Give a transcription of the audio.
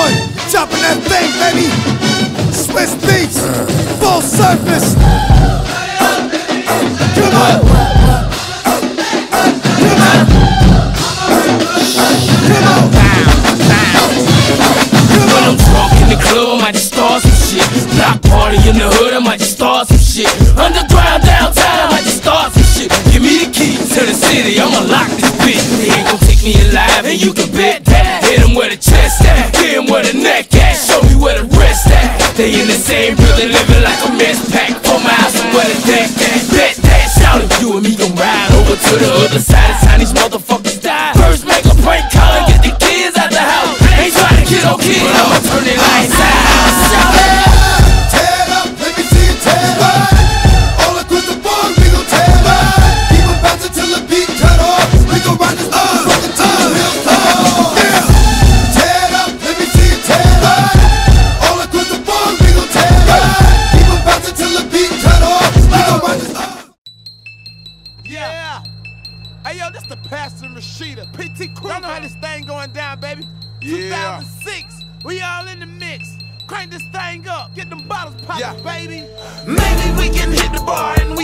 one, chopping that thing, baby. Swizz Beatz, full surface. Come on. Come on. Come on. Come on. In the club, I just start some shit. Block party in the hood, I just start some shit. Underground downtown, I just start some shit. Give me the to the city, I'ma lock this bitch. They ain't gon' take me alive, and you can bet that. Hit 'em where the chest at, same building, living like a mess pack. Four miles from where the deck at. Bet that, shout it, you and me gon' ride over to the other side. It's time these motherfuckers die. First make a prank call and get the kids out the house. Ain't trying to kill no kid, I'ma turn it lights out. The Pastor Rashida. PT Crew. Y'all know how this thing going down, baby. Yeah. 2006. We all in the mix. Crank this thing up. Get them bottles poppin', Yeah. baby. Maybe we can hit the bar and